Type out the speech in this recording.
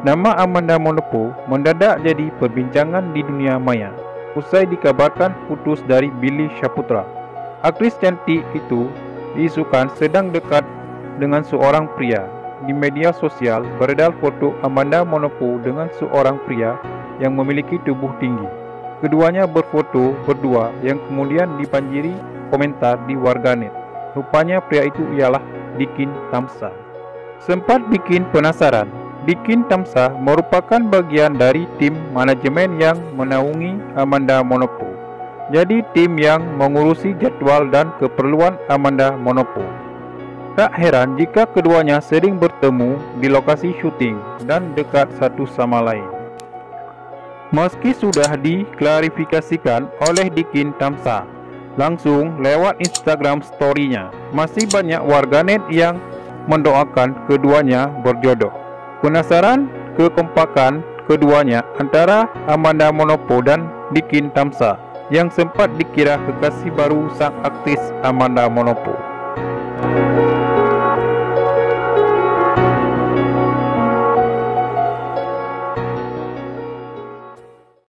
Nama Amanda Monopo mendadak jadi perbincangan di dunia maya usai dikabarkan putus dari Billy Shaputra. Aktris cantik itu diisukan sedang dekat dengan seorang pria. Di media sosial beredar foto Amanda Monopo dengan seorang pria yang memiliki tubuh tinggi. Keduanya berfoto berdua yang kemudian dipanjiri komentar di warganet. Rupanya pria itu ialah Dikin Tamsa. Sempat bikin penasaran, Dikin Tamsa merupakan bagian dari tim manajemen yang menaungi Amanda Monopo. Jadi tim yang mengurusi jadwal dan keperluan Amanda Monopo. Tak heran jika keduanya sering bertemu di lokasi syuting dan dekat satu sama lain. Meski sudah diklarifikasikan oleh Dikin Tamsa langsung lewat Instagram story-nya, masih banyak warganet yang mendoakan keduanya berjodoh. Penasaran kekompakan keduanya antara Amanda Monopo dan Dikin Tamsa yang sempat dikira kekasih baru sang aktris Amanda Monopo.